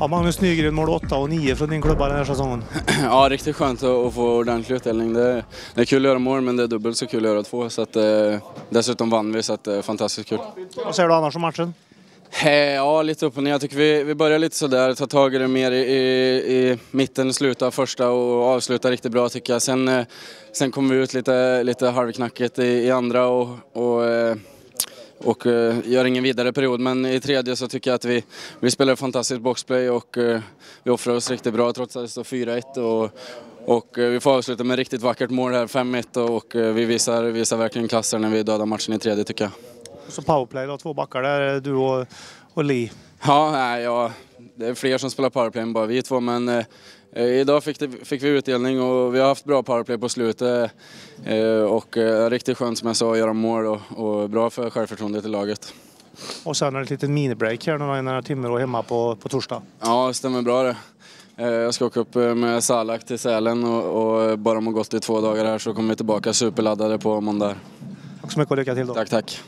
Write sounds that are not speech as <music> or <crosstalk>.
Ja, Magnus Nygren mål 8 och 9 från din klubba den här säsongen. <clears throat> Ja, riktigt skönt att få ordentlig utdelning. Det är, det är kul att göra mål, men det är dubbelt så kul att göra två. Så att, eh, dessutom vann vi, så att, det är fantastiskt kul. Vad säger du annars om matchen? Eh, ja, lite upp och ner. Jag tycker vi, vi börjar lite sådär, tar tag i det mer i, i, mitten, sluta första och avsluta riktigt bra tycker jag. Sen, eh, sen kom vi ut lite, lite halvknackigt i, i andra och, och eh, och uh, gör ingen vidare period. Men i tredje så tycker jag att vi, vi spelar fantastiskt boxplay och uh, vi offrar oss riktigt bra trots att det står 4-1. Och, och uh, vi får avsluta med riktigt vackert mål här, 5-1 och vi visar, visar verkligen klasser när vi dödar matchen i tredje tycker jag. Och så powerplay då, två backar där, du och, och Lee. Ja, nej, ja, det är fler som spelar powerplay än bara vi två men Eh, idag fick, det, fick, vi utdelning och vi har haft bra powerplay på slutet. Eh, och eh, riktigt skönt som jag sa att göra mål och, och, bra för självförtroendet i laget. Och sen är det ett litet minibreak här nu några timmar och hemma på, på torsdag. Ja, det stämmer bra det. Jag ska åka upp med Salak till Sälen och, och bara om gått i två dagar här så kommer vi tillbaka superladdade på måndag. Tack så mycket och lycka till då. Tack, tack.